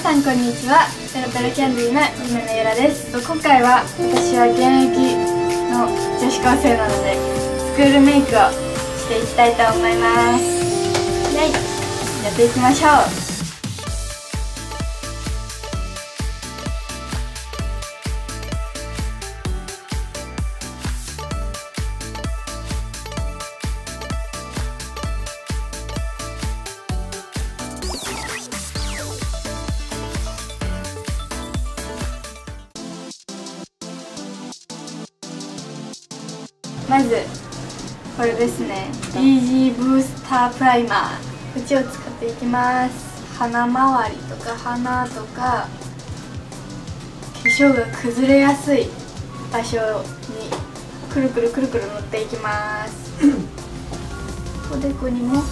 さんこんにちは。ペロペロキャンディーの夢のゆらです。今回は私は現役の女子高生なのでスクールメイクをしていきたいと思います。イェイやっていきましょうまずこれですね。BG ブースタープライマー。こっちを使っていきます。鼻周りとか鼻とか化粧が崩れやすい場所にくるくるくるくる塗っていきます。おでこにも。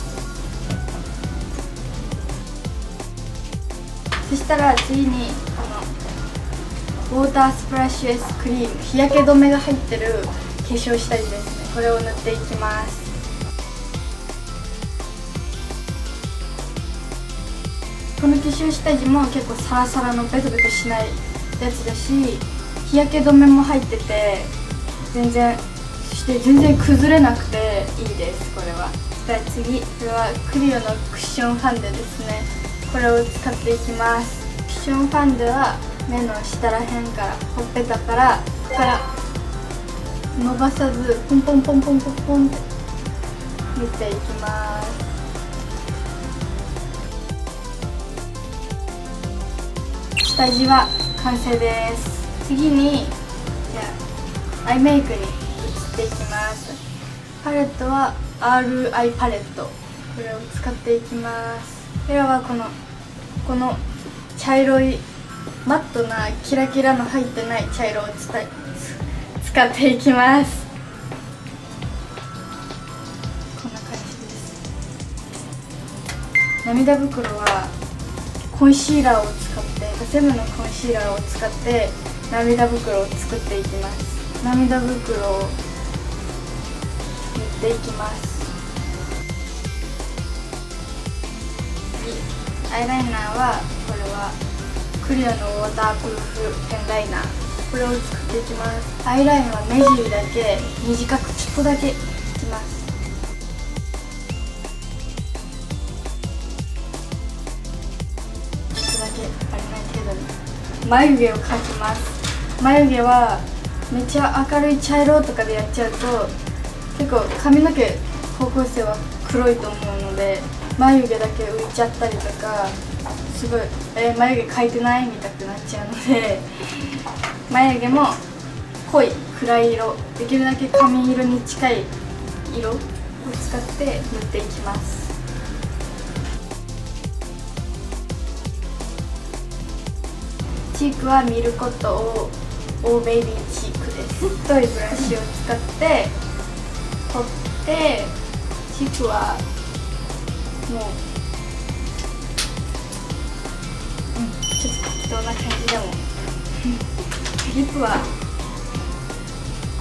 そしたら次にこのウォータースプラッシュ S クリーム。日焼け止めが入ってる化粧下地ですね。これを塗っていきます。この化粧下地も結構サラサラのベトベトしないやつだし日焼け止めも入ってて全然そして全然崩れなくていいですこれは。じゃあ次これはクリオのクッションファンデですね。これを使っていきます。クッションファンデは目の下らへんからほっぺたからここから伸ばさずポンポンポンポンポンポン。って塗っていきます。下地は完成です。次にじゃあアイメイクに移っていきます。パレットは RI パレット。これを使っていきます。これはこのこの茶色いマットなキラキラの入ってない茶色を伝え使っていきます。こんな感じです。涙袋はコンシーラーを使ってセムのコンシーラーを使って涙袋を作っていきます。涙袋を塗っていきます。アイライナーはこれはクリアのウォータープルーフペンライナー。これを作っていきます。アイラインは目尻だけ短くちょっとだけいきます。ちょっとだけあれない程度に眉毛を描きます。眉毛はめっちゃ明るい茶色とかでやっちゃうと結構髪の毛高校生は黒いと思うので眉毛だけ浮いちゃったりとかすごい、えー、眉毛描いてないみたくなっちゃうので眉毛も濃い暗い色できるだけ髪色に近い色を使って塗っていきます。チークはミルコットオーオーベイビーチークです。太いブラシを使って取ってチークはもう、うん、ちょっと適当な感じでも。リップは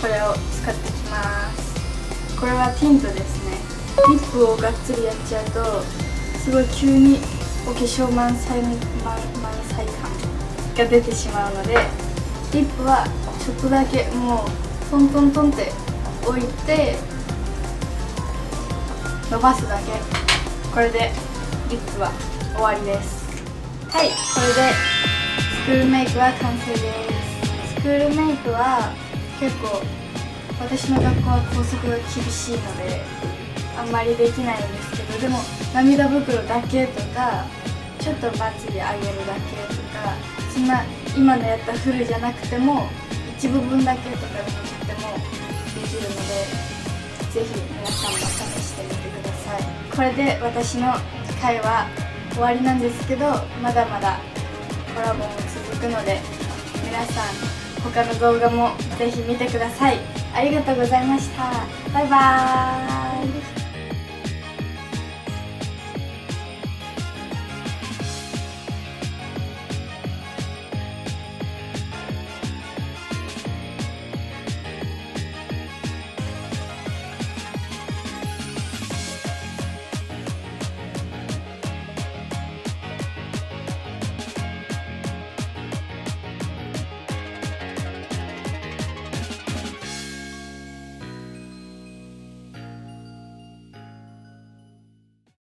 これを使ってきます。これはティントですね。リップをがっつりやっちゃうとすごい急にお化粧満載満載感が出てしまうのでリップはちょっとだけもうトントントンって置いて伸ばすだけ。これでリップは終わりです。はいこれでスクールメイクは完成です。クールメイクは結構私の学校は校則が厳しいのであんまりできないんですけどでも涙袋だけとかちょっとまつげ上げるだけとかそんな今のやったフルじゃなくても一部分だけとかでもってもできるのでぜひ皆さんも試してみてくださいこれで私の回は終わりなんですけどまだまだコラボも続くので皆さん他の動画もぜひ見てください。ありがとうございました。バイバーイ。